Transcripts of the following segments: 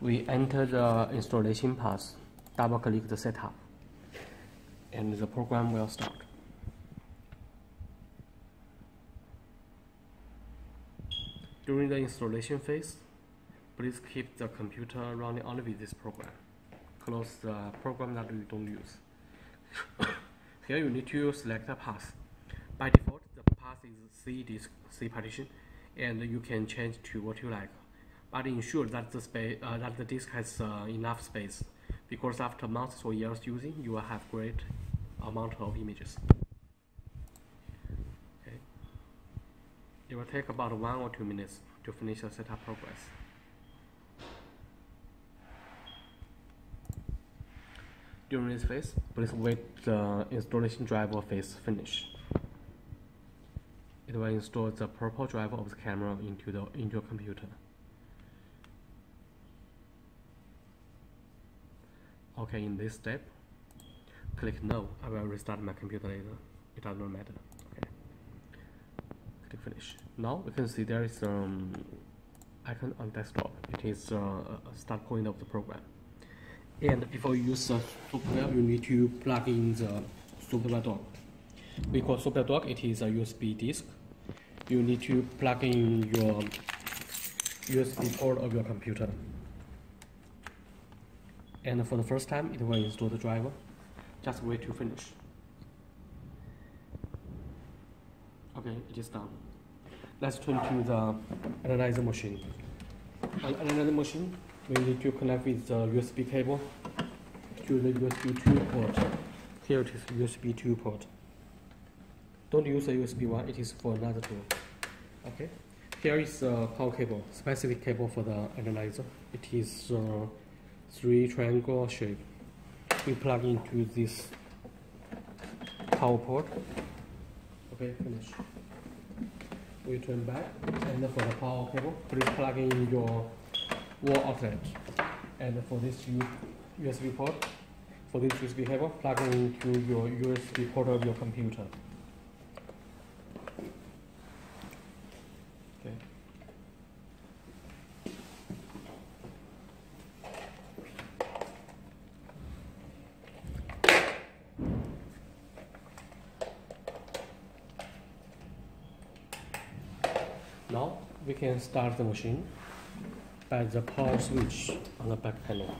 we enter the installation path, double click the setup, and the program will start. During the installation phase, please keep the computer running only with this program. Close the program that you don't use. Here you need to select a path. By default, the path is C disk C partition, and you can change to what you like but ensure that the space uh, that the disk has uh, enough space. Because after months or years using you will have great amount of images. Okay. It will take about one or two minutes to finish the setup progress. During this phase please wait the installation driver phase finish. It will install the purple driver of the camera into the into your computer Okay, in this step, click no. I will restart my computer later. It does not matter. Okay. Click finish. Now we can see there is um icon on desktop. It is uh, a start point of the program. And before you use the software, you need to plug in the software dock. Because software it is a USB disk. You need to plug in your USB port of your computer and for the first time it will install the driver. Just wait to finish. Okay it is done. Let's turn to the analyzer machine. On analyzer machine. We need to connect with the USB cable to the USB 2 port. Here it is USB 2 port. Don't use a USB 1 it is for another tool. Okay? Here is the power cable specific cable for the analyzer it is uh, three triangle shape. We plug into this power port. Okay, finish. We turn back, and for the power cable, please plug in your wall outlet. And for this USB port, for this USB cable, plug into your USB port of your computer. Now we can start the machine by the power switch on the back panel.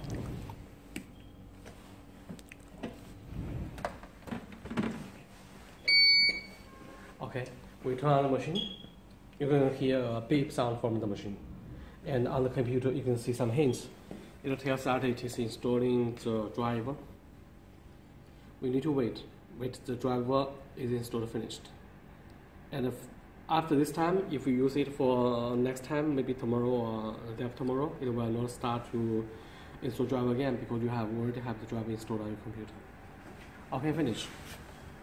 Okay, we turn on the machine. You can hear a beep sound from the machine. And on the computer, you can see some hints. It tells that it is installing the driver. We need to wait. Wait, the driver is installed finished. And after this time, if you use it for next time, maybe tomorrow or day after tomorrow, it will not start to install driver again because you have already have the driver installed on your computer. Okay, finish.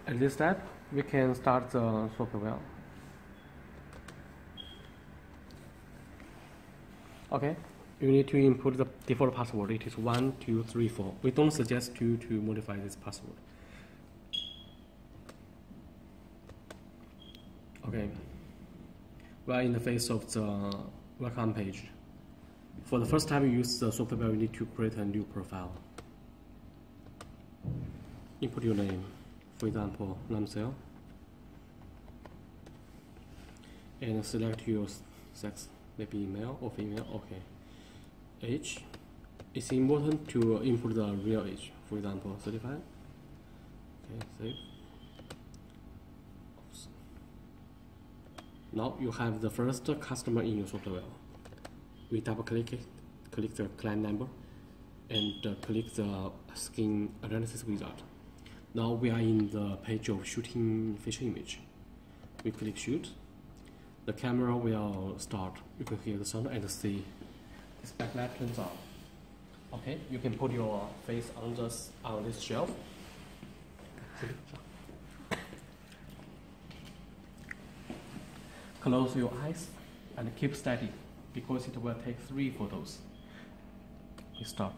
At this step, we can start the software. Okay, you need to input the default password. It is one, two, three, four. We don't suggest you to modify this password. Okay are in the face of the welcome page. For the first time you use the software, you need to create a new profile. Input your name, for example, Namsel, and select your sex, maybe male or female, okay. Age, it's important to input the real age, for example, 35. Okay, save. Now you have the first customer in your software. We double click it, click the client number, and uh, click the skin analysis wizard. Now we are in the page of shooting facial image. We click shoot. The camera will start. You can hear the sound and see this backlight turns on. Okay, you can put your face on this on this shelf. Close your eyes and keep steady because it will take three photos. We start.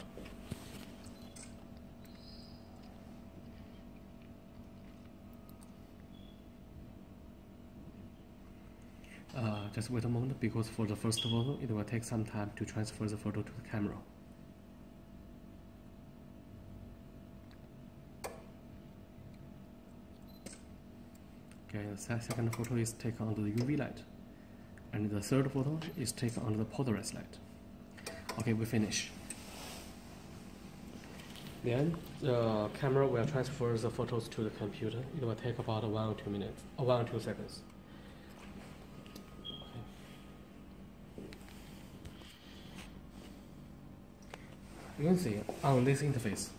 Uh, just wait a moment because for the first photo it will take some time to transfer the photo to the camera. The second photo is taken under the UV light. And the third photo is taken under the polarized light. Okay, we finish. Then the camera will transfer the photos to the computer. It will take about one or two minutes, or one or two seconds. You can see on this interface,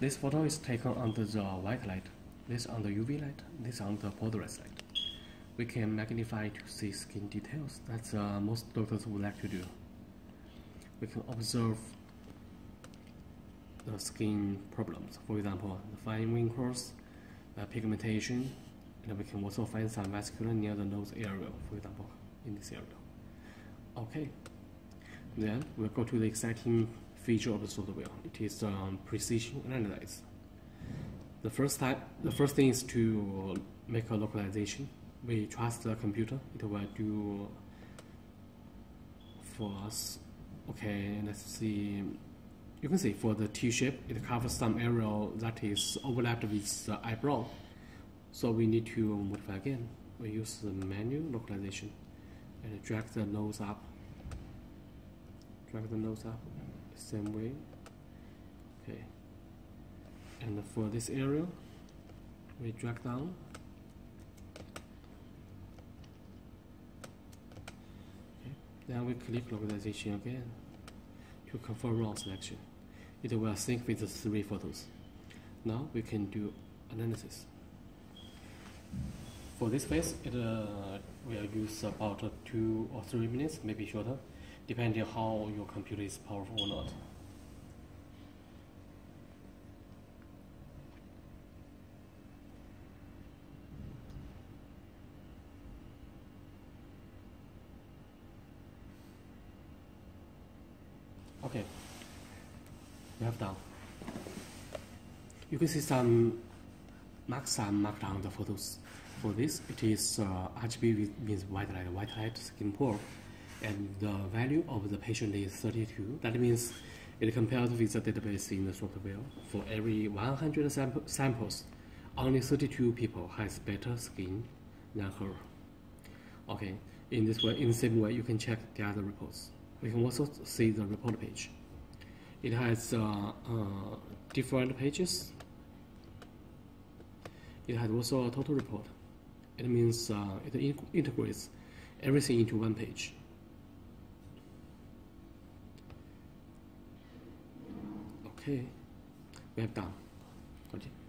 this photo is taken under the white light, this on the UV light, this on the polarized light. We can magnify to see skin details. That's uh, most doctors would like to do. We can observe the skin problems. For example, the fine wrinkles, uh, pigmentation, and we can also find some vascular near the nose area, for example, in this area. Okay, then we'll go to the exciting feature of the software. It is um, precision analysis. The first time, the first thing is to make a localization. We trust the computer; it will do for us. Okay, let's see. You can see for the T shape, it covers some area that is overlapped with the eyebrow. So we need to modify again. We use the menu localization and drag the nose up. Drag the nose up the same way okay and for this area we drag down okay. then we click localization again to confirm raw selection it will sync with the three photos now we can do analysis for this phase it uh, will use about uh, two or three minutes maybe shorter depending how your computer is powerful or not. Okay, we have done. You can see some marks are marked on the photos. For this, it is uh, RGB means white light, white light skin pore and the value of the patient is 32. That means it compares with the database in the software. For every 100 sample samples, only 32 people has better skin than her. Okay, in this way, in the same way, you can check the other reports. We can also see the report page. It has uh, uh, different pages. It has also a total report. It means uh, it integrates everything into one page. Okay, we have done. Continue.